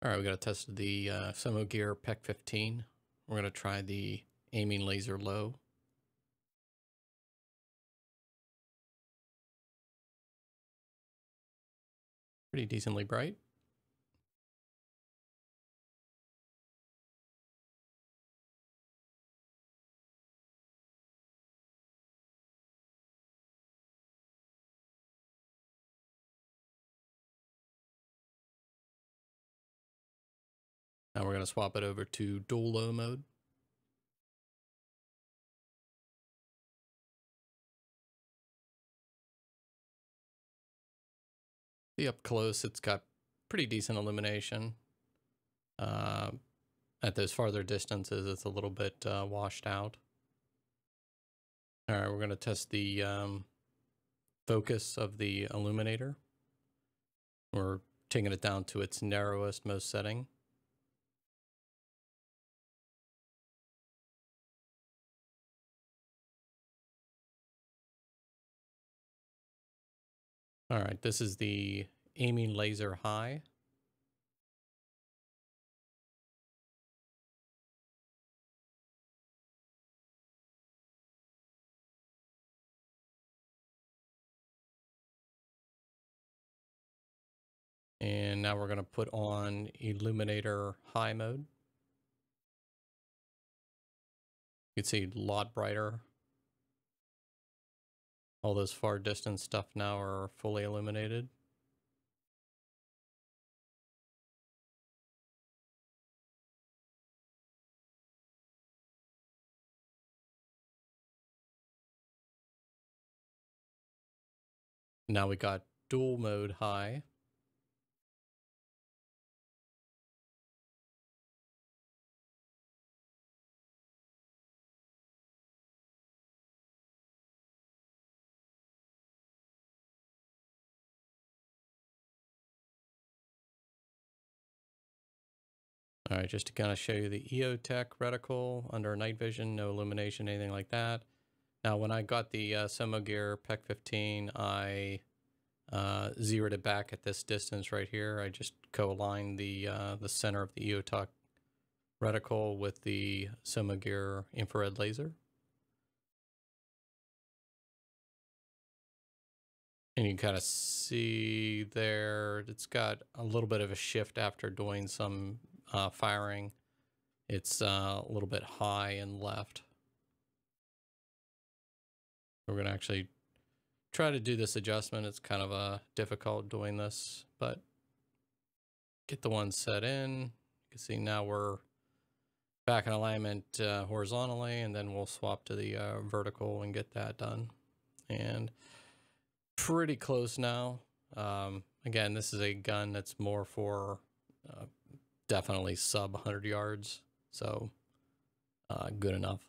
All right, we got to test the uh, Somo Gear PEQ 15. We're going to try the aiming laser low. Pretty decently bright. Now we're going to swap it over to dual low mode. See up close, it's got pretty decent illumination. Uh, at those farther distances, it's a little bit uh, washed out. All right, we're going to test the um, focus of the illuminator. We're taking it down to its narrowest most setting. All right, this is the aiming laser high. And now we're going to put on illuminator high mode. You can see a lot brighter all those far distance stuff now are fully illuminated. Now we got dual mode high. All right, just to kind of show you the EOTech reticle under night vision, no illumination, anything like that. Now, when I got the uh, Gear PEQ 15, I uh, zeroed it back at this distance right here. I just co-aligned the uh, the center of the EOTech reticle with the Gear infrared laser. And you can kind of see there, it's got a little bit of a shift after doing some uh, firing. It's uh, a little bit high and left. We're going to actually try to do this adjustment. It's kind of uh, difficult doing this, but get the one set in. You can see now we're back in alignment uh, horizontally, and then we'll swap to the uh, vertical and get that done. And pretty close now. Um, again, this is a gun that's more for definitely sub 100 yards, so uh, good enough.